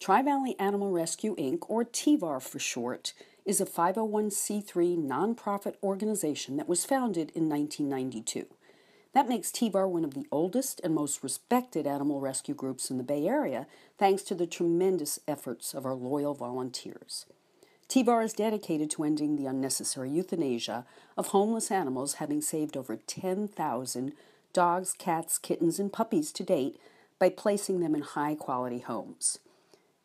Tri Valley Animal Rescue Inc., or TVAR for short, is a 501c3 nonprofit organization that was founded in 1992. That makes TVAR one of the oldest and most respected animal rescue groups in the Bay Area, thanks to the tremendous efforts of our loyal volunteers. TVAR is dedicated to ending the unnecessary euthanasia of homeless animals, having saved over 10,000 dogs, cats, kittens, and puppies to date by placing them in high quality homes.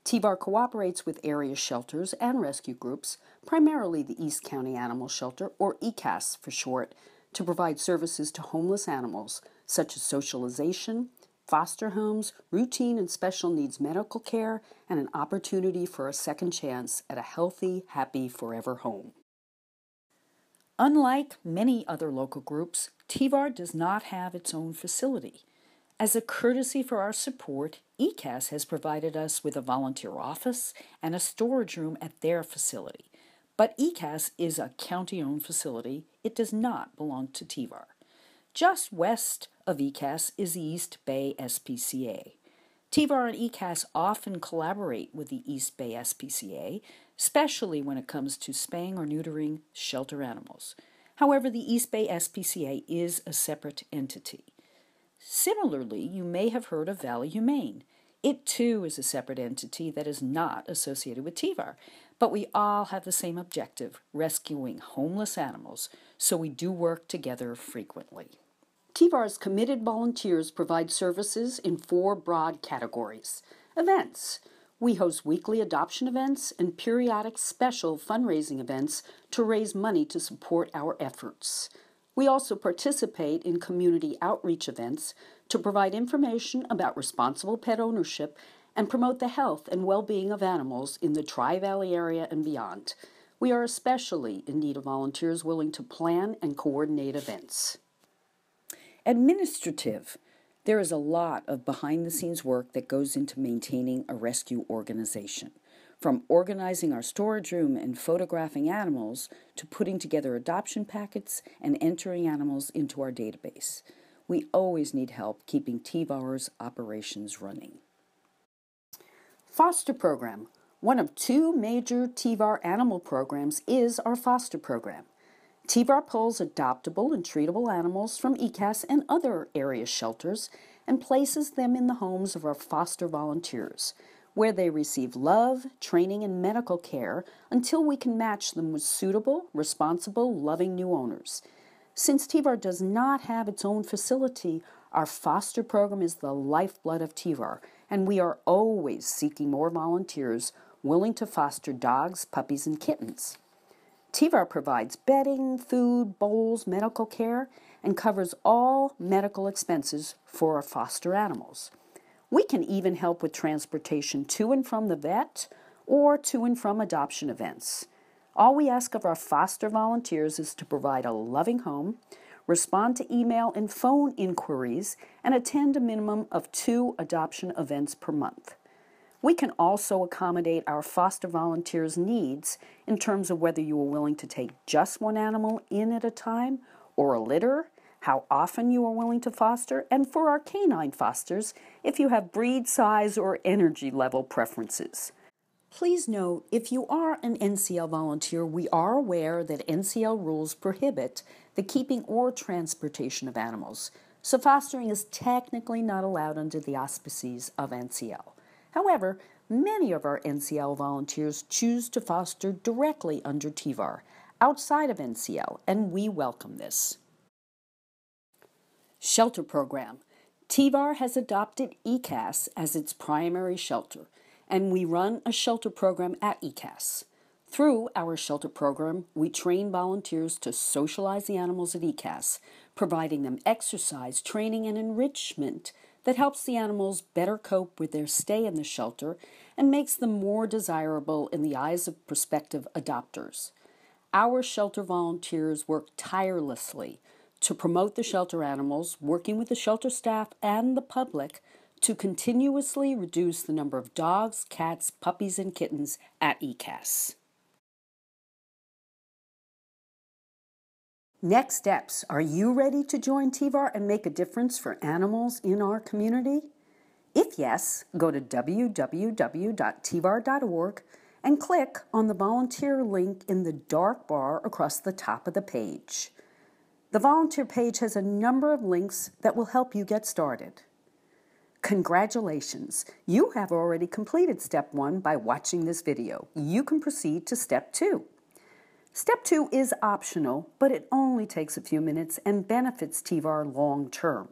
TVAR cooperates with area shelters and rescue groups, primarily the East County Animal Shelter, or ECAS for short, to provide services to homeless animals such as socialization, foster homes, routine and special needs medical care, and an opportunity for a second chance at a healthy, happy, forever home. Unlike many other local groups, TVAR does not have its own facility. As a courtesy for our support, ECAS has provided us with a volunteer office and a storage room at their facility. But ECAS is a county owned facility, it does not belong to TVAR. Just west of ECAS is the East Bay SPCA. TVAR and ECAS often collaborate with the East Bay SPCA, especially when it comes to spaying or neutering shelter animals. However, the East Bay SPCA is a separate entity. Similarly, you may have heard of Valley Humane. It too is a separate entity that is not associated with TVAR, but we all have the same objective rescuing homeless animals, so we do work together frequently. TVAR's committed volunteers provide services in four broad categories events. We host weekly adoption events and periodic special fundraising events to raise money to support our efforts. We also participate in community outreach events to provide information about responsible pet ownership and promote the health and well being of animals in the Tri Valley area and beyond. We are especially in need of volunteers willing to plan and coordinate events. Administrative. There is a lot of behind the scenes work that goes into maintaining a rescue organization. From organizing our storage room and photographing animals to putting together adoption packets and entering animals into our database. We always need help keeping TVAR's operations running. Foster Program. One of two major TVAR animal programs is our foster program. TVAR pulls adoptable and treatable animals from ECAS and other area shelters and places them in the homes of our foster volunteers, where they receive love, training, and medical care until we can match them with suitable, responsible, loving new owners. Since TVAR does not have its own facility, our foster program is the lifeblood of TVAR, and we are always seeking more volunteers willing to foster dogs, puppies, and kittens. TVAR provides bedding, food, bowls, medical care, and covers all medical expenses for our foster animals. We can even help with transportation to and from the vet or to and from adoption events. All we ask of our foster volunteers is to provide a loving home, respond to email and phone inquiries, and attend a minimum of two adoption events per month. We can also accommodate our foster volunteers' needs in terms of whether you are willing to take just one animal in at a time or a litter, how often you are willing to foster, and for our canine fosters, if you have breed size or energy level preferences. Please note, if you are an NCL volunteer, we are aware that NCL rules prohibit the keeping or transportation of animals, so fostering is technically not allowed under the auspices of NCL. However, many of our NCL volunteers choose to foster directly under TVAR, outside of NCL, and we welcome this. Shelter Program TVAR has adopted ECAS as its primary shelter, and we run a shelter program at ECAS. Through our shelter program, we train volunteers to socialize the animals at ECAS, providing them exercise, training, and enrichment that helps the animals better cope with their stay in the shelter and makes them more desirable in the eyes of prospective adopters. Our shelter volunteers work tirelessly to promote the shelter animals, working with the shelter staff and the public to continuously reduce the number of dogs, cats, puppies, and kittens at ECAS. Next steps Are you ready to join TVAR and make a difference for animals in our community? If yes, go to www.tvar.org and click on the volunteer link in the dark bar across the top of the page. The volunteer page has a number of links that will help you get started. Congratulations! You have already completed step one by watching this video. You can proceed to step two. Step two is optional, but it only takes a few minutes and benefits TVAR long term.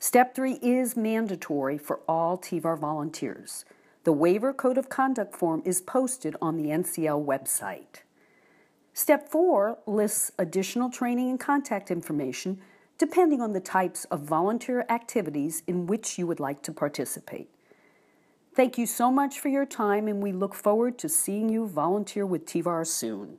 Step three is mandatory for all TVAR volunteers. The waiver code of conduct form is posted on the NCL website. Step four lists additional training and contact information depending on the types of volunteer activities in which you would like to participate. Thank you so much for your time, and we look forward to seeing you volunteer with TVAR soon.